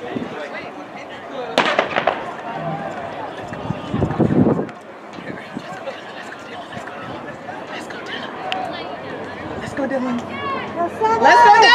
Let's go, Dylan. Let's go, Dylan.